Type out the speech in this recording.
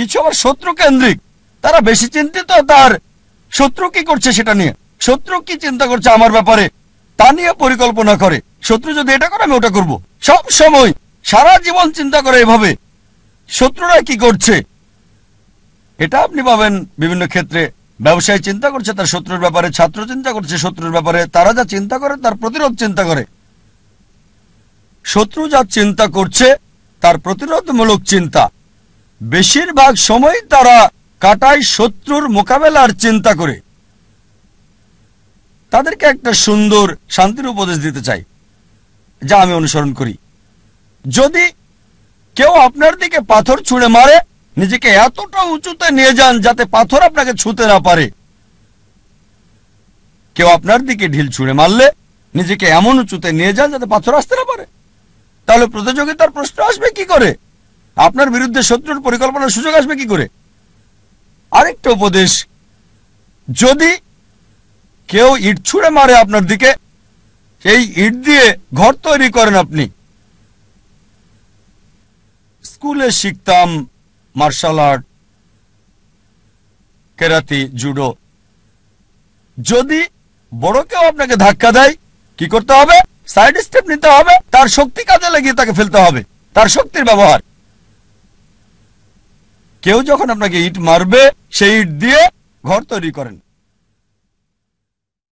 কিছু আবার শত্রু কেন্দ্রিক। তারা বেশি চিন্তিত, তার শত্রু কি করছে সেটা নিয়ে। শত্রু কি চিন্তা করছে আমার ব্যাপারে, তা নিয়ে পরিকল্পনা করে। শত্রু যদি এটা করে, আমি ওটা করব। সব সময় সারা জীবন চিন্তা করে এভাবে। শত্রুরা কি করছে? এটা আপনি পাবেন বিভিন্ন ক্ষেত্রে। ব্যবসায়ী চিন্তা করছে, তার শত্রুর ব্যাপারে। ছাত্র চিন্তা করছে, শত্রুর ব্যাপারে। তারা যা চিন্তা করে, তার প্রতিরোধ চিন্তা করে। শত্রু যা চিন্তা করছে, তার প্রতিরোধমূলক চিন্তা। বেশিরভাগ সময় তারা কাটায় শত্রুর মোকাবেলার চিন্তা করে। তাদেরকে একটা সুন্দর শান্তির উপদেশ দিতে চাই, যা আমি অনুসরণ করি। যদি কেউ আপনার দিকে পাথর ছুঁড়ে মারে, নিজেকে এতটা উঁচুতে নিয়ে যান যাতে পাথর আপনাকে ছুঁতে না পারে। কেউ আপনার দিকে ঢিল ছুঁড়ে মারলে, নিজেকে এমন উঁচুতে নিয়ে যান যাতে পাথর আসতে না পারে। তাহলে প্রতিযোগিতার প্রশ্ন আসবে কি করে? আপনার বিরুদ্ধে শত্রুর পরিকল্পনার সুযোগ আসবে কি করে? আরেকটা উপদেশ, যদি কেউ ইট ছুঁড়ে মারে আপনার দিকে, সেই ইট দিয়ে ঘর তৈরি করেন আপনি। স্কুলে শিখতাম মার্শাল আর্ট, কেরাতি, জুডো। যদি বড় কেউ আপনাকে ধাক্কা দেয়, কি করতে হবে? সাইড স্টেপ নিতে হবে, তার শক্তি কাজে লাগিয়ে তাকে ফেলতে হবে, তার শক্তির ব্যবহার। কেউ যখন আপনাকে ইট মারবে সেই ইট দিয়ে ঘর তৈরি করেন।